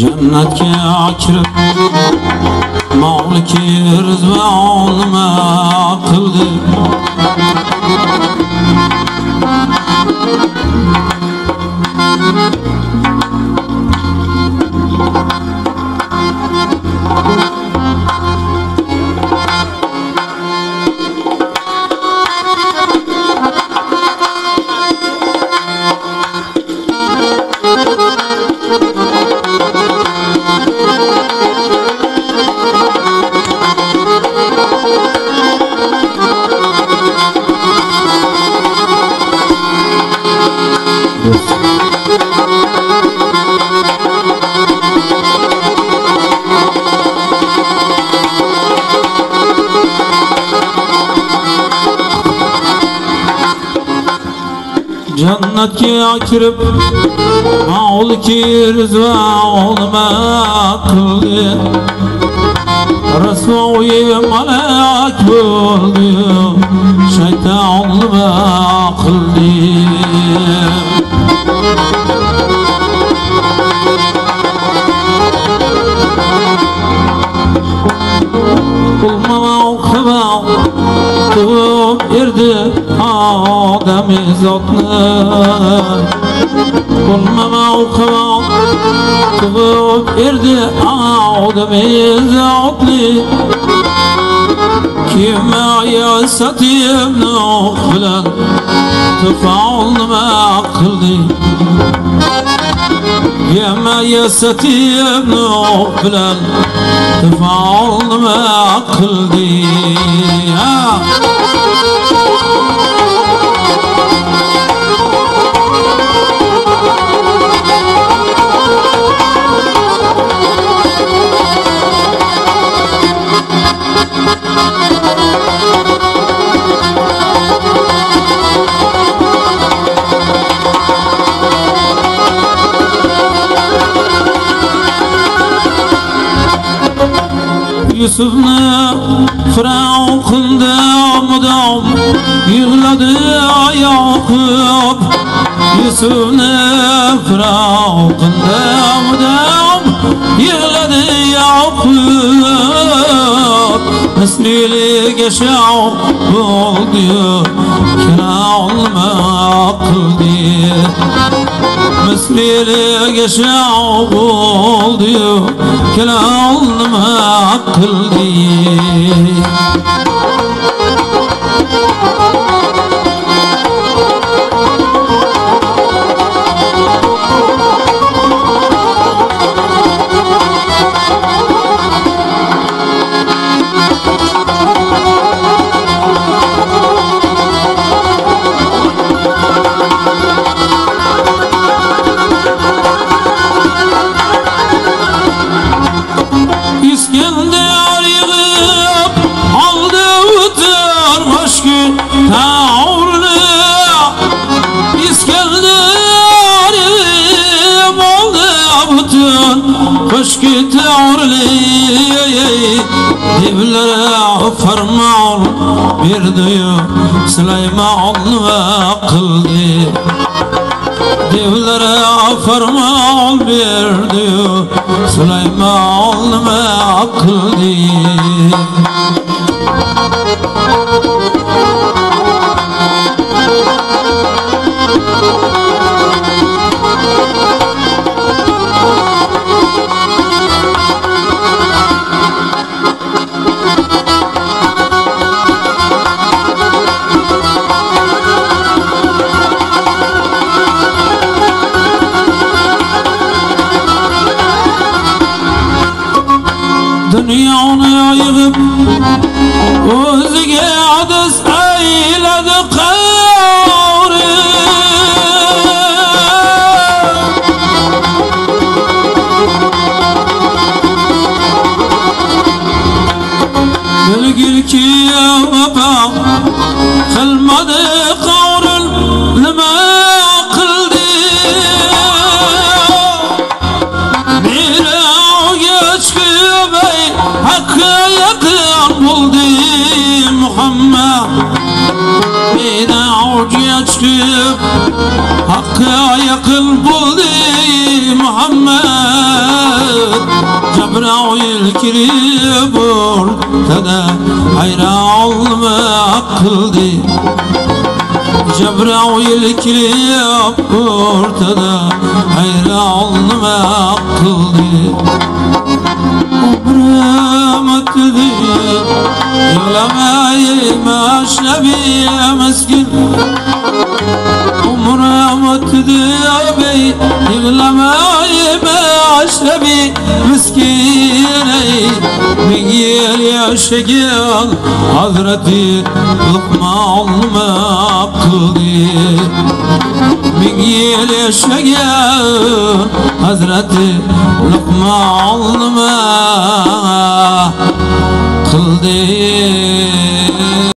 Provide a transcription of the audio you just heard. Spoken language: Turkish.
jannatga kirib Mavliki rizvonima qildi jannatga kirib mavliki rizvonima qildi rasvoyi malak bo'ldi shayton nima qildi Erdi Adem zotni Bulmamau kıvam Tuğup erdi Adem zotni Kime yasatiyim Nuh bilen Tıfaul nima qildi Yema yasatiyim Nuh bilen Tıfaul nima qildi Yusuf'ni Firavun qildi mudom yig'ladi Yaqub Yusuf'ni Firavun qildi mudom yig'ladi Yaqub Misliga shav bo'ldi kira olma qildi Misliga shav bo'ldi kira olma qildi Devlere ferman verdi Süleyman'ı kıldı Devlere ferman verdi Süleyman kıldı Dünyonu yığıp O'ziga adis ayladi qavri Bilgilki vafo qilmadi qavrin Chiqib haqqa yaqin bo'ldi Muhammed. Cebrail kirib ortada hayronma qildi Cebrail kirib ortada hayronma qildi Umrim ötdü miskin ey Ming yil yashagan Hazrati Luqmonmi qildi Ming yil yashagan Hazrati Luqmonmi qildi